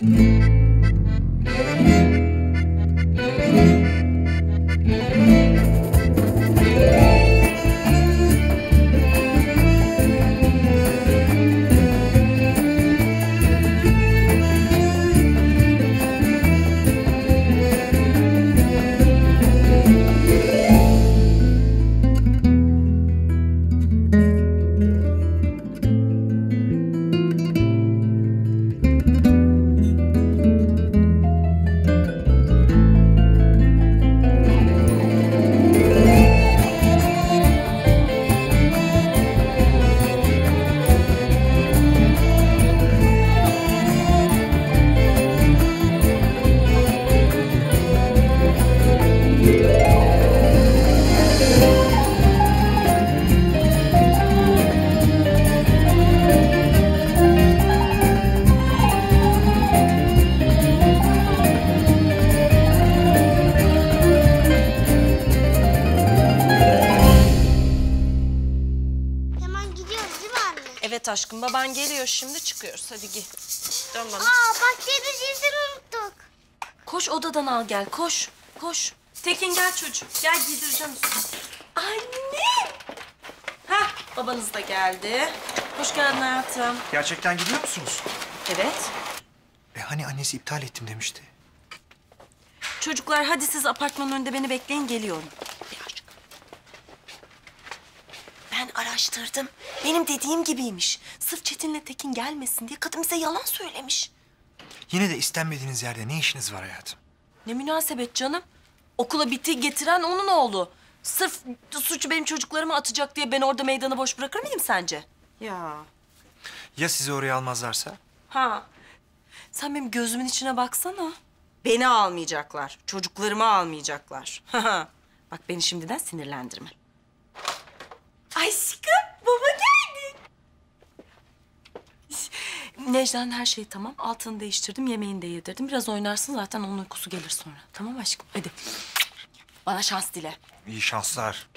Hemen geliyor şimdi çıkıyoruz hadi gir. Dön bana. Aa bak cipsini unuttuk. Koş odadan al gel koş koş. Tekin gel çocuğum gel giydireceğim üstünü. Anne. Hah babanız da geldi. Hoş geldin hayatım. Gerçekten gidiyor musunuz? Evet. E hani annesi iptal ettim demişti. Çocuklar hadi siz apartmanın önünde beni bekleyin geliyorum. Bir aşk. Ben araştırdım. Benim dediğim gibiymiş. Sırf Çetin'le Tekin gelmesin diye kadın bize yalan söylemiş. Yine de istenmediğiniz yerde ne işiniz var hayatım? Ne münasebet canım. Okula biti getiren onun oğlu. Sırf suçu benim çocuklarıma atacak diye ben orada meydanı boş bırakır mıyım sence? Ya. Ya sizi oraya almazlarsa? Ha. Sen benim gözümün içine baksana. Beni almayacaklar. Çocuklarımı almayacaklar. Bak beni şimdiden sinirlendirme. Aşkım baba geldi. Necla'nın her şeyi tamam. Altını değiştirdim, yemeğini de yedirdim. Biraz oynarsın zaten onun uykusu gelir sonra. Tamam aşkım hadi. Bana şans dile. İyi şanslar.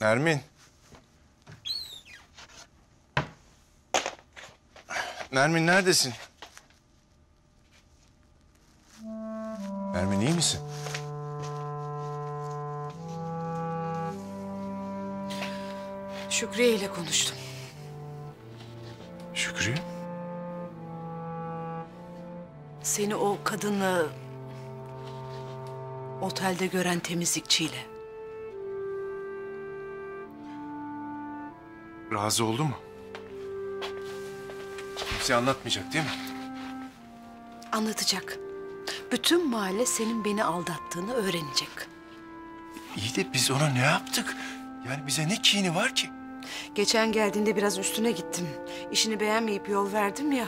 Nermin. Nermin neredesin? İyi misin? Şükriye ile konuştum. Şükrü. Seni o kadınla otelde gören temizlikçiyle. Razı oldu mu? Kimseye anlatmayacak değil mi? Anlatacak. Bütün mahalle senin beni aldattığını öğrenecek. İyi de biz ona ne yaptık? Yani bize ne kini var ki? Geçen geldiğinde biraz üstüne gittim. İşini beğenmeyip yol verdim ya.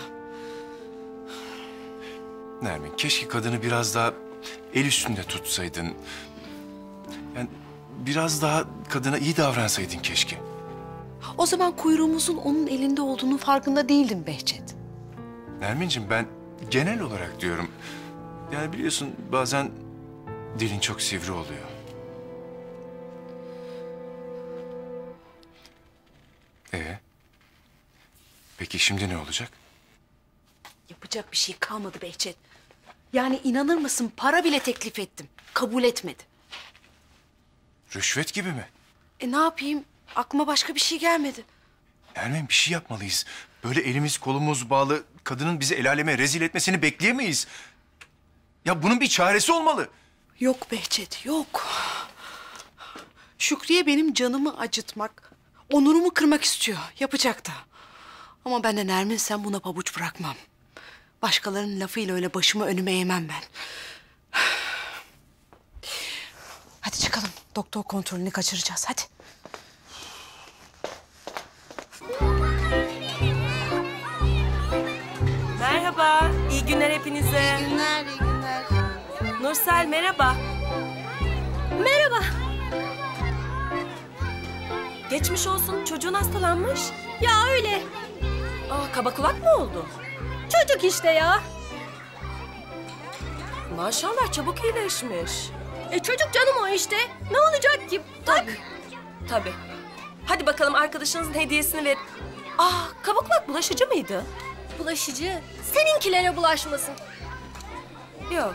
Nermin keşke kadını biraz daha el üstünde tutsaydın. Yani biraz daha kadına iyi davransaydın keşke. O zaman kuyruğumuzun onun elinde olduğunu farkında değildim Behçet. Nermin'cim ben genel olarak diyorum. Yani biliyorsun bazen dilin çok sivri oluyor. Ee? Peki şimdi ne olacak? Yapacak bir şey kalmadı Behçet. Yani inanır mısın para bile teklif ettim. Kabul etmedi. Rüşvet gibi mi? E ne yapayım? Aklıma başka bir şey gelmedi. Nermin bir şey yapmalıyız. Böyle elimiz kolumuz bağlı kadının bizi el aleme rezil etmesini bekleyemeyiz. Ya bunun bir çaresi olmalı. Yok Behçet, yok. Şükriye benim canımı acıtmak, onurumu kırmak istiyor. Yapacak da. Ama ben de Nermin sen buna pabuç bırakmam. Başkalarının lafıyla öyle başımı önüme eğmem ben. Hadi çıkalım. Doktor kontrolünü kaçıracağız. Hadi. Merhaba, iyi günler hepinize. İyi günler. Nursel merhaba. Merhaba. Geçmiş olsun, çocuğun hastalanmış. Ya öyle. Aa, kaba kulak mı oldu? Çocuk işte ya. Maşallah çabuk iyileşmiş. E çocuk canım o işte. Ne olacak ki? Tak. Tabii. Hadi bakalım arkadaşınızın hediyesini ver. Aa, kabuklar bulaşıcı mıydı? Bulaşıcı. Seninkilere bulaşmasın. Yok.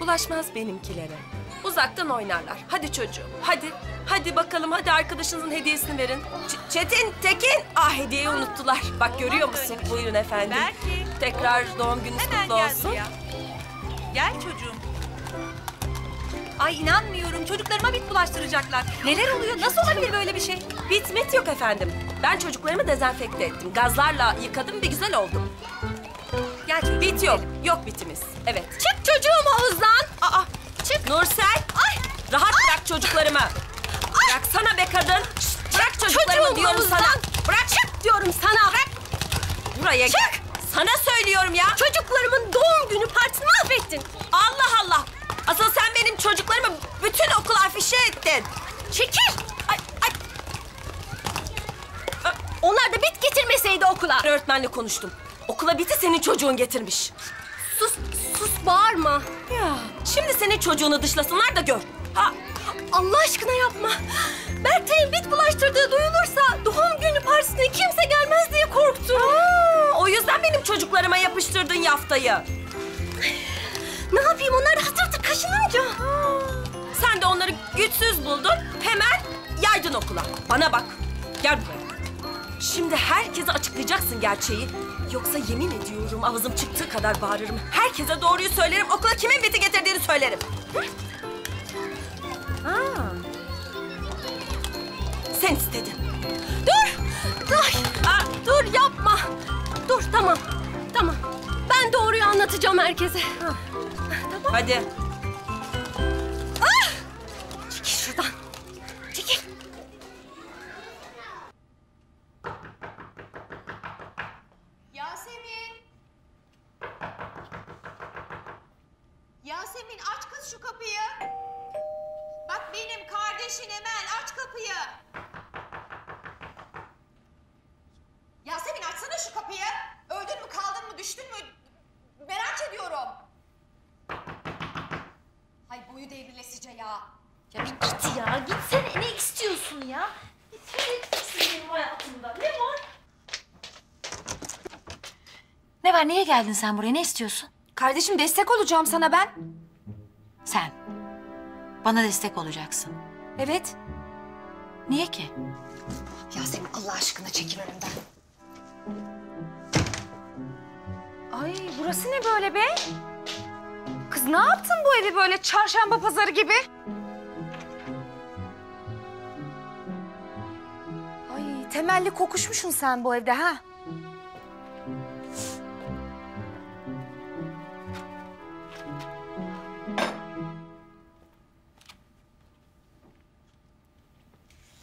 Bulaşmaz benimkilere. Uzaktan oynarlar. Hadi çocuğum, hadi. Hadi bakalım, hadi arkadaşınızın hediyesini verin. Ç- Çetin, Tekin. Ah hediyeyi unuttular. Bak görüyor musun? Buyurun efendim. Belki. Tekrar doğum gününüz Hemen kutlu gel olsun. buraya. Gel çocuğum. Ay inanmıyorum. Çocuklarıma bit bulaştıracaklar. Neler oluyor? Nasıl olabilir böyle bir şey? Bit mit yok efendim. Ben çocuklarımı dezenfekte ettim. Gazlarla yıkadım bir güzel oldum. Çocuğum. Bit yok. Yok bitimiz. Evet. Çık çocuğum havuzdan. Aa, çık. Nursel. Ay. Rahat bırak çocuklarımı. Bıraksana be kadın. Şşt, Bırak çocuklarımı Çocuğum diyorum havuzdan. sana. Bırak. Çık diyorum sana. Bırak. Buraya gel. Sana söylüyorum ya. Çocuklarımın doğum günü partisini mahvettin. Allah Allah. Asıl sen benim çocuklarımı bütün okul afişe ettin. Çekil. Ay, ay. Onlar da bit getirmeseydi okula. Öğretmenle konuştum. Okula biti senin çocuğun getirmiş. Sus, sus bağırma. Ya şimdi senin çocuğunu dışlasınlar da gör. Ha, Allah aşkına yapma. Berkay'ın bit bulaştırdığı duyulursa doğum günü partisine kimse gelmez diye korktum. Aa, o yüzden benim çocuklarıma yapıştırdın yaftayı. Ne yapayım onlar da hatırtı kaşınınca. Sen de onları güçsüz buldun, hemen yaydın okula. Bana bak, gel buraya. Şimdi herkese açıklayacaksın gerçeği. Yoksa yemin ediyorum ağzım çıktığı kadar bağırırım. Herkese doğruyu söylerim, okula kimin biti getirdiğini söylerim. Ha. Sen istedin. Dur. Ay, Aa, dur yapma. Dur tamam. Tamam. Ben doğruyu anlatacağım herkese. hadi. Ya. Ya bir git ya. Gitsene. Ne istiyorsun ya? Gitsene benim hayatımda. Ne var? Ne var? Niye geldin sen buraya? Ne istiyorsun? Kardeşim destek olacağım sana ben. Sen. Bana destek olacaksın. Evet. Niye ki? Yasemin Allah aşkına çekil önümden. Ay burası ne böyle be? Kız ne yaptın bu evi böyle çarşamba pazarı gibi? Ay temelli kokuşmuşsun sen bu evde ha?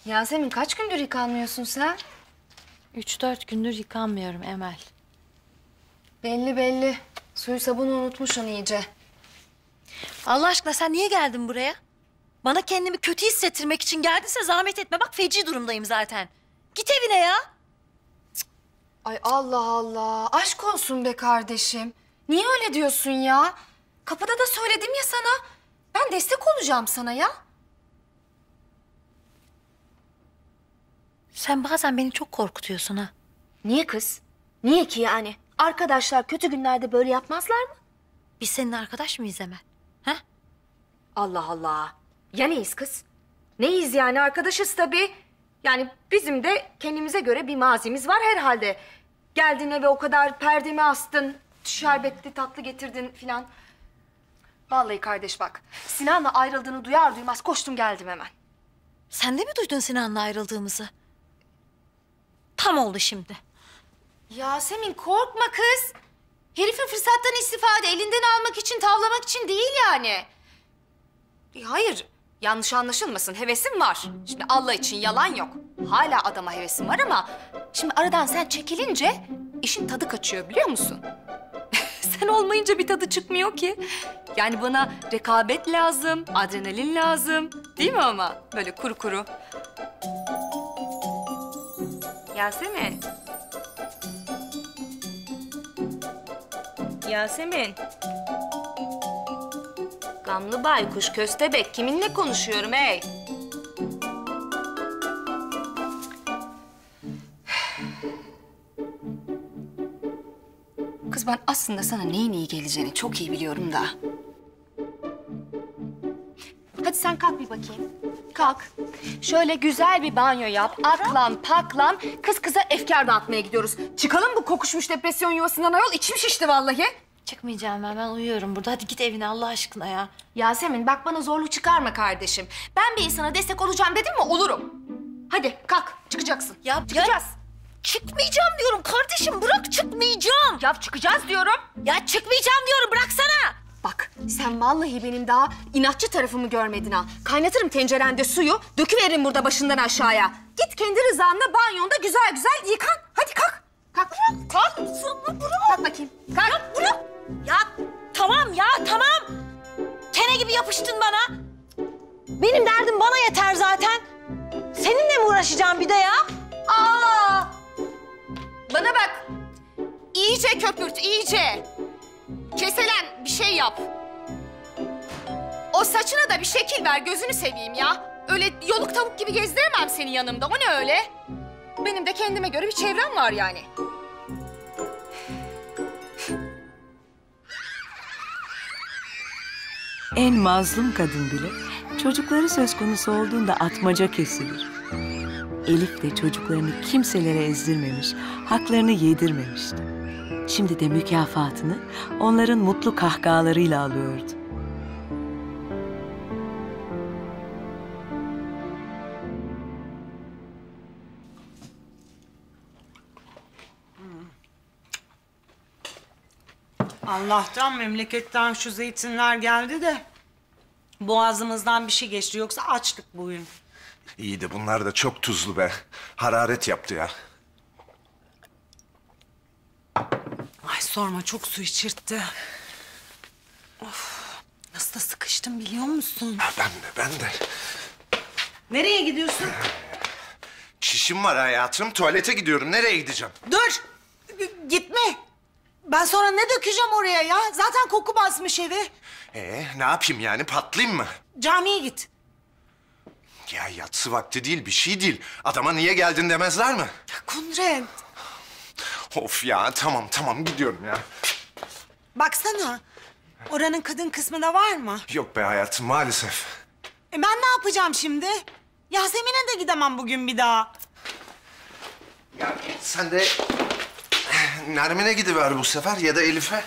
Yasemin kaç gündür yıkanmıyorsun sen? Üç dört gündür yıkanmıyorum Emel. Belli belli. Suyu sabunu unutmuşsun iyice. Allah aşkına sen niye geldin buraya? Bana kendimi kötü hissettirmek için geldinse zahmet etme. Bak feci durumdayım zaten. Git evine ya. Ay Allah Allah. Aşk olsun be kardeşim. Niye öyle diyorsun ya? Kapıda da söyledim ya sana. Ben destek olacağım sana ya. Sen bazen beni çok korkutuyorsun ha. Niye kız? Niye ki yani? Arkadaşlar kötü günlerde böyle yapmazlar mı? Biz seninle arkadaş mıyız Emel? Ha? Allah Allah. Ya neyiz kız? Neyiz yani arkadaşız tabii. Yani bizim de kendimize göre bir mazimiz var herhalde. Geldin eve o kadar perdemi astın, şerbetli tatlı getirdin filan. Vallahi kardeş bak. Sinan'la ayrıldığını duyar duymaz koştum geldim hemen. Sen de mi duydun Sinan'la ayrıldığımızı? Tam oldu şimdi. Yasemin korkma kız. Herifin fırsattan istifade elinden almak için tavlamak için değil yani. E, Hayır yanlış anlaşılmasın hevesim var. Şimdi Allah için yalan yok. Hala adama hevesim var ama şimdi aradan sen çekilince işin tadı kaçıyor biliyor musun? sen olmayınca bir tadı çıkmıyor ki. Yani bana rekabet lazım, adrenalin lazım. Değil mi ama? Böyle kuru kuru. Yasemin. Yasemin. Gamlı baykuş, köstebek kiminle konuşuyorum ey? Kız ben aslında sana neyin iyi geleceğini çok iyi biliyorum da. Hadi sen kalk bir bakayım. Kalk. Şöyle güzel bir banyo yap. Aklan, paklan. Kız kıza efkar dağıtmaya gidiyoruz. Çıkalım bu kokuşmuş depresyon yuvasından ayol. İçim şişti vallahi. Çıkmayacağım ben. Ben uyuyorum burada. Hadi git evine Allah aşkına ya. Yasemin bak bana zorluk çıkarma kardeşim. Ben bir insana destek olacağım dedim mi olurum. Hadi kalk çıkacaksın. Ya, Çıkacağız. ya çıkmayacağım diyorum kardeşim. Bırak çıkmayacağım. Ya çıkacağız diyorum. Ya çıkmayacağım diyorum. Bıraksana. Bak sen vallahi benim daha inatçı tarafımı görmedin ha. Kaynatırım tencerende suyu, döküveririm burada başından aşağıya. Git kendi rızanla banyonda güzel güzel yıkan. Hadi kalk. Kalk. Kalk. Kalk. Kalk bakayım. Kalk. Ya bırak. Ya tamam ya tamam. Kene gibi yapıştın bana. Benim derdim bana yeter zaten. Seninle mi uğraşacağım bir de ya? Aa! Bana bak. İyice köpürt, iyice. Keselen bir şey yap. O saçına da bir şekil ver, gözünü seveyim ya. Öyle yoluk tavuk gibi gezdiremem seni yanımda. O ne öyle? Benim de kendime göre bir çevrem var yani. En mazlum kadın bile çocukları söz konusu olduğunda atmaca kesilir. Elif de çocuklarını kimselere ezdirmemiş, haklarını yedirmemişti. Şimdi de mükafatını onların mutlu kahkahalarıyla alıyordu. Allah'tan memleketten şu zeytinler geldi de boğazımızdan bir şey geçti yoksa açtık bugün. İyi de bunlar da çok tuzlu be. Hararet yaptı ya. Sorma çok su içirtti. Of, nasıl da sıkıştım biliyor musun? Ha, Ben de, ben de. Nereye gidiyorsun? Çişim var hayatım. Tuvalete gidiyorum. Nereye gideceğim? Dur gitme. Ben sonra ne dökeceğim oraya ya? Zaten koku basmış evi. Ee, ne yapayım yani? Patlayayım mı? Camiye git. Ya yatsı vakti değil, bir şey değil. Adama niye geldin demezler mi? Kudret Of ya, tamam tamam gidiyorum ya. baksana. Oranın kadın kısmında var mı? Yok be hayatım, maalesef. E ben ne yapacağım şimdi? Yasemin'e de gidemem bugün bir daha. Ya sen de Nermin'e gidiver bu sefer ya da Elif'e.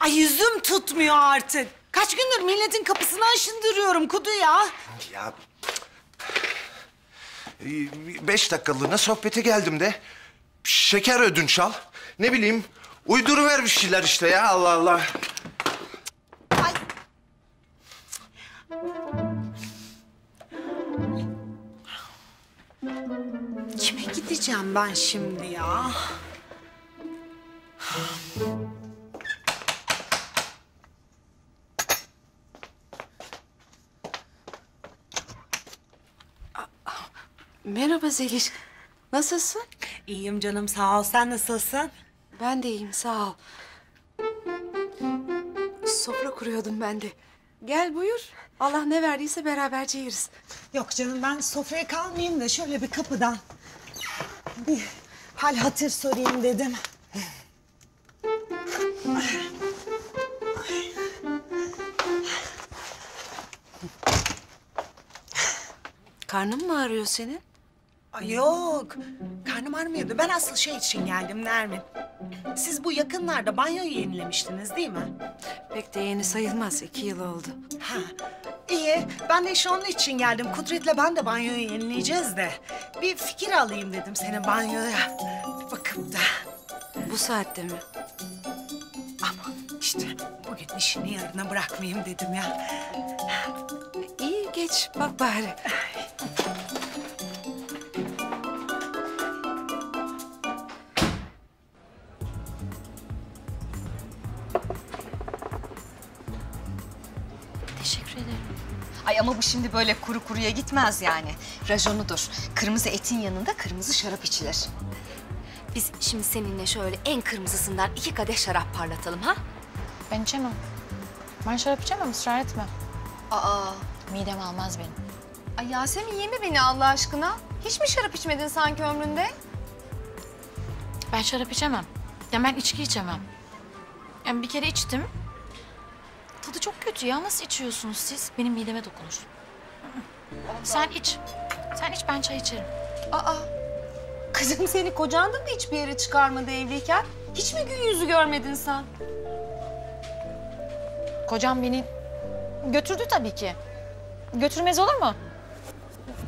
Ay yüzüm tutmuyor artık. Kaç gündür milletin kapısını aşındırıyorum Kudu ya. Ya Ee, beş dakikalığına sohbete geldim de şeker ödünç al. Ne bileyim uyduruver bir şeyler işte ya Allah Allah. Ay. Kime gideceğim ben şimdi ya? Merhaba Zeliş. Nasılsın? İyiyim canım sağ ol. Sen nasılsın? Ben de iyiyim sağ ol. Sofra kuruyordum ben de. Gel buyur. Allah ne verdiyse beraberce yeriz. Yok canım ben sofraya kalmayayım da şöyle bir kapıdan bir hal hatır sorayım dedim. Karnın mı ağrıyor senin? Ay yok. Karnım ağrımıyordu. Ben asıl şey için geldim Nermin. Siz bu yakınlarda banyoyu yenilemiştiniz değil mi? Pek de yeni sayılmaz. iki yıl oldu. Ha, iyi. Ben de işte onun için geldim. Kudret'le ben de banyoyu yenileyeceğiz de. Bir fikir alayım dedim senin banyoya. Bakıp da. Bu saatte mi? Ama işte bugün işini yarına bırakmayayım dedim ya. İyi geç bak bari. Teşekkür ederim. Ay ama bu şimdi böyle kuru kuruya gitmez yani. Rajonudur. Kırmızı etin yanında kırmızı şarap içilir. Biz şimdi seninle şöyle en kırmızısından iki kadeh şarap parlatalım ha? Ben içemem. Ben şarap içemem, ısrar etme. Aa, Midem almaz benim. ay Yasemin yeme beni Allah aşkına. Hiç mi şarap içmedin sanki ömründe? Ben şarap içemem. Ya ben içki içemem. Yani bir kere içtim. Tadı çok kötü ya. Nasıl içiyorsunuz siz? Benim mideme dokunur. Sen iç. Sen iç ben çay içerim. Aa, kızım seni kocan da mı hiçbir yere çıkarmadı evliyken? Hiç mi gün yüzü görmedin sen? Kocam beni götürdü tabii ki. Götürmez olur mu?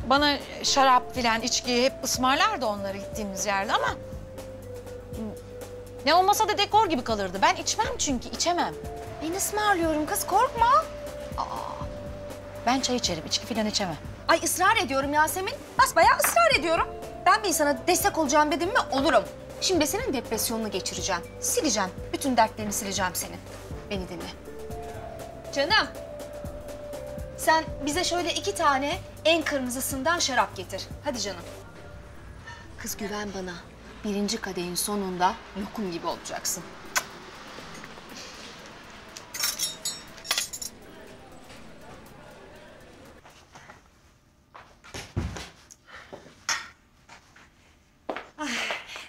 Bana şarap filan içki hep ısmarlardı onları gittiğimiz yerde ama... Ne olmasa da dekor gibi kalırdı. Ben içmem çünkü içemem. Ben ısmarlıyorum kız korkma. Ben çay içerim, içki filan içemem. Ay ısrar ediyorum Yasemin. Basbayağı ısrar ediyorum. Ben bir insana destek olacağım dedim mi olurum. Şimdi senin depresyonunu geçireceğim. Sileceğim. Bütün dertlerini sileceğim senin. Beni dinle. Canım. Sen bize şöyle iki tane en kırmızısından şarap getir. Hadi canım. Kız güven bana. Birinci kadehin sonunda lokum gibi olacaksın.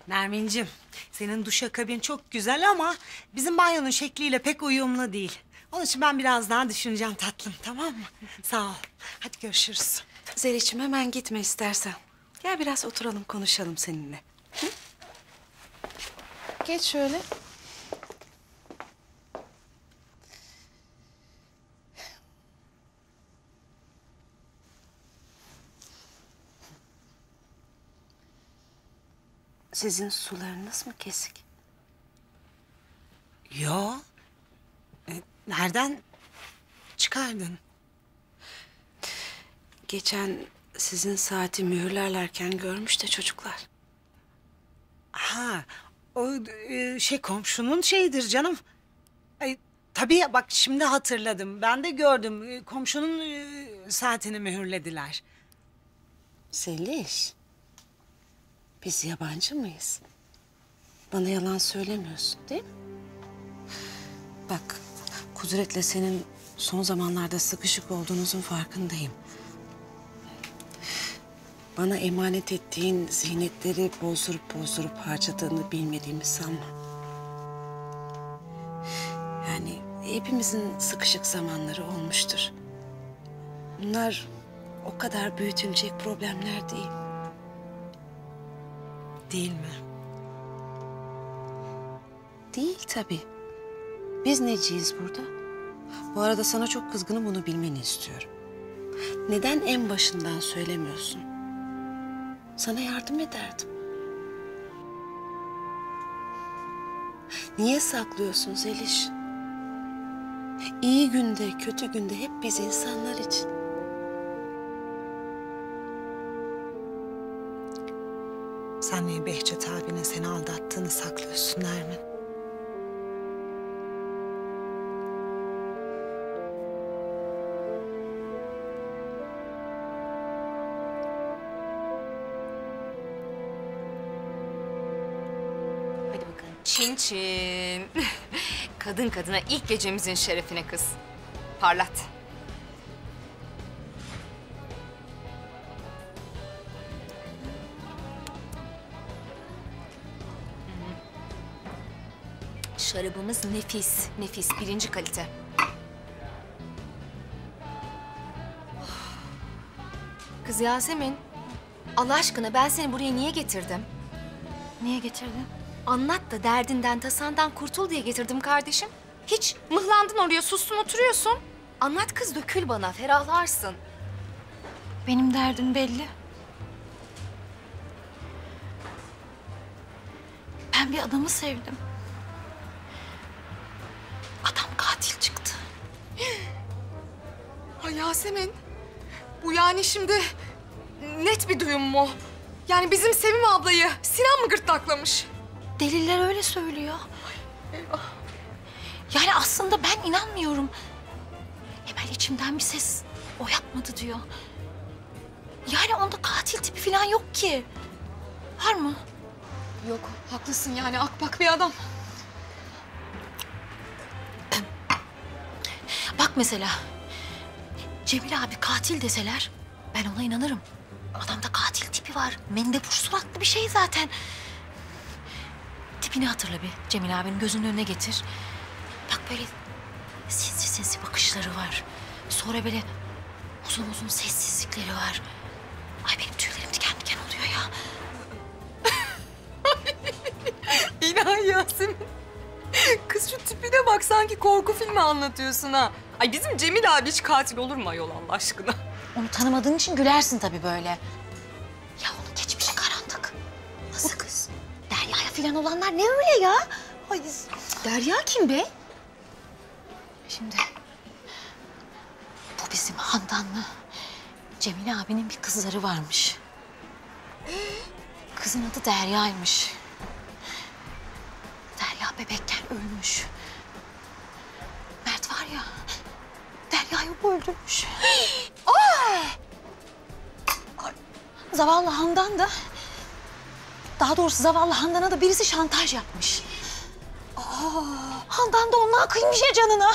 Nermin'cim senin duşakabin çok güzel ama bizim banyonun şekliyle pek uyumlu değil. Onun için ben biraz daha düşüneceğim tatlım tamam mı? Sağ ol. Hadi görüşürüz. Zeliç'im hemen gitme istersen. Gel biraz oturalım konuşalım seninle. Geç şöyle. Sizin sularınız mı kesik? Yo. E, nereden çıkardın? Geçen sizin saati mühürlerlerken görmüş de çocuklar. Ha, o e, şey komşunun şeyidir canım. Ay, tabii bak şimdi hatırladım. Ben de gördüm. E, Komşunun e, saatini mühürlediler. Zeliş. Biz yabancı mıyız? Bana yalan söylemiyorsun değil mi? Bak Kudret'le senin son zamanlarda sıkışık olduğunuzun farkındayım. Bana emanet ettiğin ziynetleri bozdurup bozdurup harcadığını bilmediğimi sanma. Yani hepimizin sıkışık zamanları olmuştur. Bunlar o kadar büyütülecek problemler değil. Değil mi? Değil tabii. Biz neciyiz burada? Bu arada sana çok kızgınım bunu bilmeni istiyorum. Neden en başından söylemiyorsun? Sana yardım ederdim. Niye saklıyorsun Zeliş? İyi günde, kötü günde hep biz insanlar için. Sen niye Behçet abine seni aldattığını saklıyorsun Nermin? Çin. Kadın kadına ilk gecemizin şerefine kız. Parlat. Şarabımız nefis, nefis. Birinci kalite. Kız Yasemin, Allah aşkına ben seni buraya niye getirdim? Niye getirdin? Anlat da derdinden, tasandan kurtul diye getirdim kardeşim. Hiç mıhlandın oraya, sustun oturuyorsun. Anlat kız, dökül bana, ferahlarsın. Benim derdim belli. Ben bir adamı sevdim. Adam katil çıktı. Ay Yasemin, bu yani şimdi net bir duyum mu? Yani bizim Sevim ablayı Sinan mı gırtlaklamış? Deliller öyle söylüyor. Yani aslında ben inanmıyorum. Hemen içimden bir ses o yapmadı diyor. Yani onda katil tipi falan yok ki. Var mı? Yok, haklısın yani akbak bir adam. Bak mesela. Cemil abi katil deseler ben ona inanırım. Adamda katil tipi var. Mendebur suratlı bir şey zaten. Tipini hatırla bir. Cemil abinin gözünün önüne getir. böyle sinsi sinsi bakışları var. Sonra böyle uzun uzun sessizlikleri var. Ay benim tüylerim diken diken oluyor ya. İnan Yasemin. Kız şu tipine bak sanki korku filmi anlatıyorsun ha. Ay bizim Cemil abi hiç katil olur mu ayol Allah aşkına? Onu tanımadığın için gülersin tabii böyle. Ya onun Falan olanlar ne öyle ya? Ay, Derya kim be? Şimdi bu bizim Handanlı. Cemile abinin bir kızları varmış. Kızın adı Derya'ymış. Derya bebekken ölmüş. Mert var ya, Derya'yı öldürmüş. Ay, Zavallı Handan da, daha doğrusu zavallı Handan'a da birisi şantaj yapmış. Aa, Handan da ondan kıymış ya canına.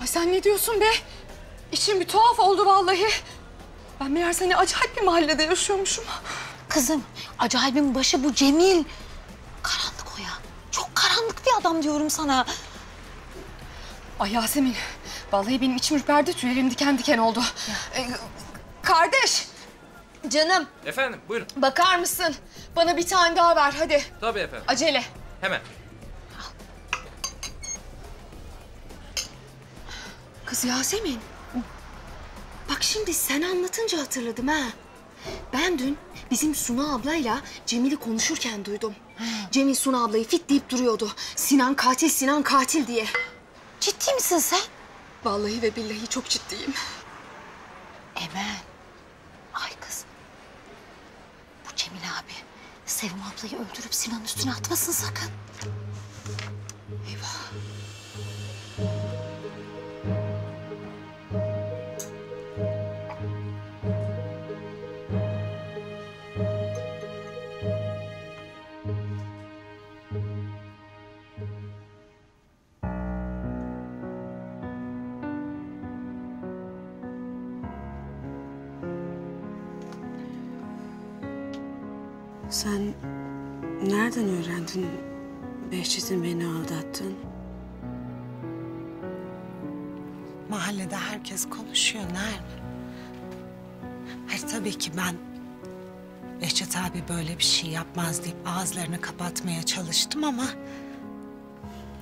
Ay sen ne diyorsun be? İçim bir tuhaf oldu vallahi. Ben meğer seni acayip bir mahallede yaşıyormuşum. Kızım, acayibin başı bu Cemil. Karanlık o ya. Çok karanlık bir adam diyorum sana. Ay Yasemin, vallahi benim içim ürperdi, tüylerim diken diken oldu. Ee, kardeş, canım Efendim buyurun. bakar mısın? Bana bir tane daha ver hadi. Tabii efendim. Acele. Hemen. Kız Yasemin. Bak şimdi sen anlatınca hatırladım ha. Ben dün bizim Suna ablayla Cemil'i konuşurken duydum. Cemil Suna ablayı fit deyip duruyordu. Sinan katil, Sinan katil diye. Ciddi misin sen? Vallahi ve billahi çok ciddiyim. Emel. Ay kız. Cemil abi Sevim ablayı öldürüp Sinan'ın üstüne atmasın sakın. Çalıştım ama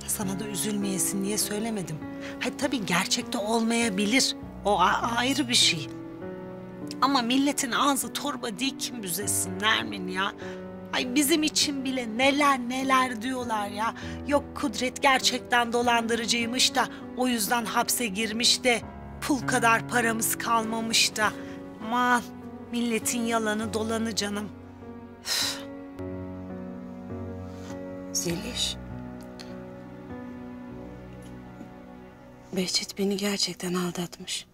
sana da üzülmeyesin diye söylemedim. Hayır tabii gerçekte olmayabilir. O ayrı bir şey. Ama milletin ağzı torba değil kim büzesin Nermin ya. Ay bizim için bile neler neler diyorlar ya. Yok Kudret gerçekten dolandırıcıymış da o yüzden hapse girmiş de pul kadar paramız kalmamış da. Aman milletin yalanı dolanı canım. Zeliş. Behçet beni gerçekten aldatmış.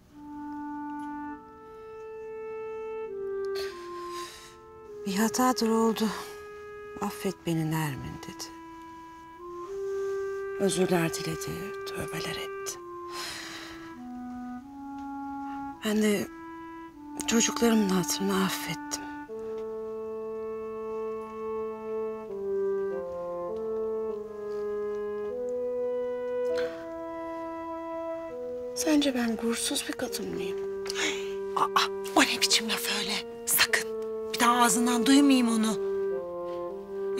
Bir hatadır oldu. Affet beni Nermin dedi. Özürler diledi, tövbeler etti. Ben de çocuklarımın hatırını affettim. Sence ben gurursuz bir kadın mıyım? Aa, o ne biçim laf öyle? Sakın. Bir daha ağzından duymayayım onu.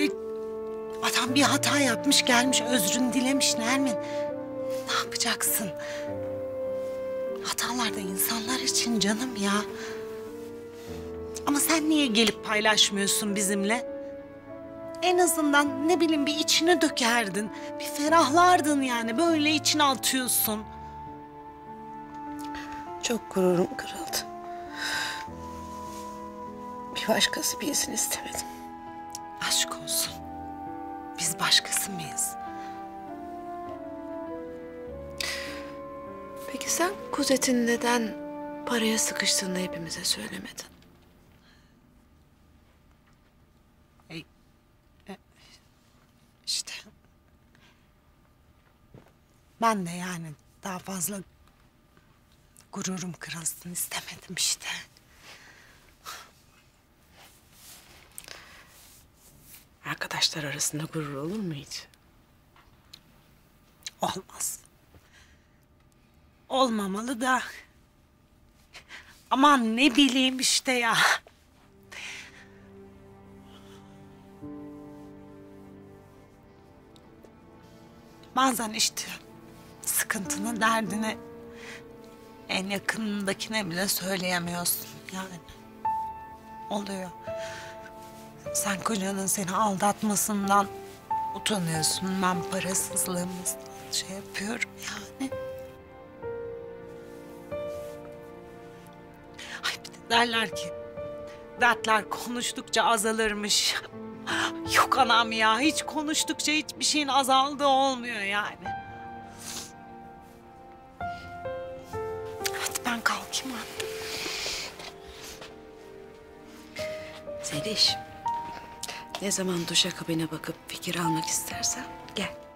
E, Adam bir hata yapmış gelmiş özrünü dilemiş Nermin. Ne yapacaksın? Hatalar da insanlar için canım ya. Ama sen niye gelip paylaşmıyorsun bizimle? En azından ne bileyim bir içini dökerdin. Bir ferahlardın yani böyle içine atıyorsun. Çok gururum kırıldı. Bir başkası bilsin istemedim. Aşk olsun. Biz başkası mıyız? Peki sen Kuzet'in neden paraya sıkıştığını hepimize söylemedin? İşte. Ben de yani daha fazla gururum kırılsın istemedim işte. Arkadaşlar arasında gurur olur mu hiç? Olmaz. Olmamalı da. Aman ne bileyim işte ya. Bazen işte sıkıntının derdini en yakınındakine bile söyleyemiyorsun yani. Oluyor. Sen kocanın seni aldatmasından utanıyorsun. Ben parasızlığımızdan şey yapıyorum yani. Ay bir de derler ki dertler konuştukça azalırmış. Yok anam ya hiç konuştukça hiçbir şeyin azaldığı olmuyor yani. Zeliş, ne zaman duşakabine bakıp fikir almak istersen gel.